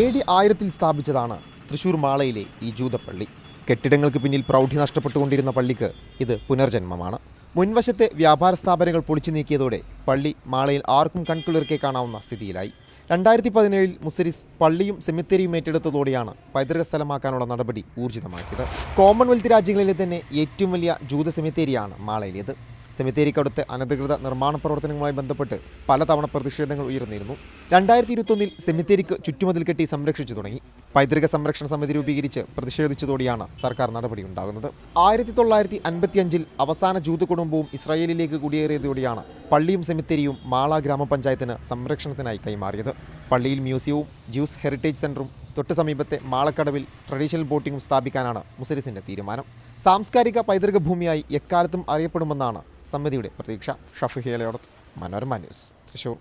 A D ആയിരത്തിൽ സ്ഥാപിച്ചതാണ് തൃശൂർ മാളയിലെ ഈ ജൂതപ്പള്ളി. കെട്ടിടങ്ങൾക്ക് പിന്നിൽ പ്രൗഢി നഷ്ടപ്പെട്ടുകൊണ്ടിരുന്ന പള്ളിക്ക് ഇത് പുനർജന്മമാണ്. മുൻവശത്തെ വ്യാപാര സ്ഥാപനങ്ങൾ പൊളിച്ചു നീക്കിയതോടെ പള്ളി മാളയിൽ ആർക്കും കൺകുളിർക്കെ കാണാവുന്ന സ്ഥിതിയിലായി. രണ്ടായിരത്തി പതിനേഴിൽ മുസരിസ് പള്ളിയും സെമിത്തേരിയും ഏറ്റെടുത്തതോടെയാണ് പൈതൃക സ്ഥലമാക്കാനുള്ള നടപടി ഊർജിതമാക്കിയത്. കോമൺവെൽത്ത് രാജ്യങ്ങളിലെ തന്നെ ഏറ്റവും വലിയ ജൂത സെമിത്തേരിയാണ് മാളയിലേത്. സെമിത്തേരിക്കടുത്ത് അനധികൃത നിർമ്മാണ പ്രവർത്തനങ്ങളുമായി ബന്ധപ്പെട്ട് പലതവണ പ്രതിഷേധങ്ങൾ ഉയർന്നിരുന്നു. രണ്ടായിരത്തി ഇരുപത്തൊന്നിൽ സെമിത്തേരിക്ക് ചുറ്റുമതിൽ കെട്ടി സംരക്ഷിച്ചു തുടങ്ങി. പൈതൃക സംരക്ഷണ സമിതി രൂപീകരിച്ച് പ്രതിഷേധിച്ചതോടെയാണ് സർക്കാർ നടപടിയുണ്ടാകുന്നത്. ആയിരത്തി തൊള്ളായിരത്തി അൻപത്തിയഞ്ചിൽ അവസാന ജൂത കുടുംബവും ഇസ്രായേലിലേക്ക് കുടിയേറിയതോടെയാണ് പള്ളിയും സെമിത്തേരിയും മാള ഗ്രാമപഞ്ചായത്തിന് സംരക്ഷണത്തിനായി കൈമാറിയത്. പള്ളിയിൽ മ്യൂസിയവും ജ്യൂസ് ഹെറിറ്റേജ് സെന്ററും തൊട്ട് സമീപത്തെ മാളക്കടവിൽ ട്രഡീഷണൽ ബോട്ടിംഗും സ്ഥാപിക്കാനാണ് മുസരിസിന്റെ തീരുമാനം. സാംസ്കാരിക പൈതൃക ഭൂമിയായി എക്കാലത്തും അറിയപ്പെടുമെന്നാണ് സമിതിയുടെ പ്രതീക്ഷ. ഷഫിഹിയലയോടത്ത് മനോരമ ന്യൂസ്. തൃശൂർ.